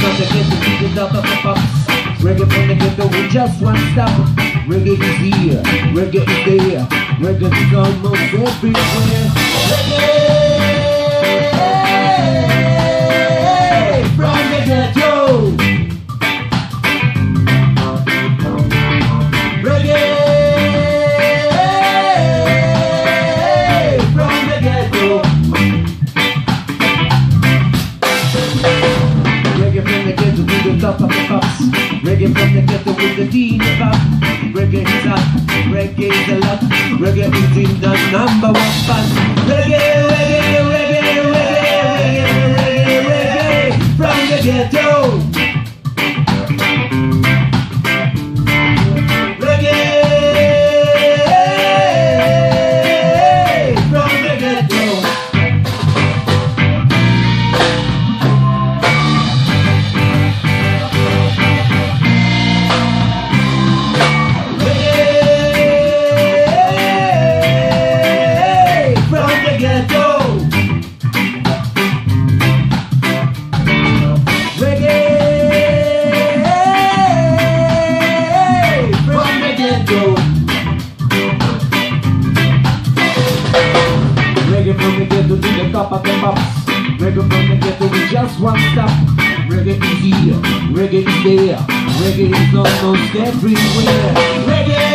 because I get the beat up, up, up. Reggae from the ghetto with just one stop. Reggae is here, reggae is there, reggae is almost everywhere. Reggae! Top of the pops. Reggae from the ghetto with the D in the pop. Reggae is hot, reggae is a lot. Reggae is in the number one spot. Reggae, top of the pops. Reggae from the ghetto with just one stop. Reggae is here, reggae is there, reggae is almost everywhere. Reggae,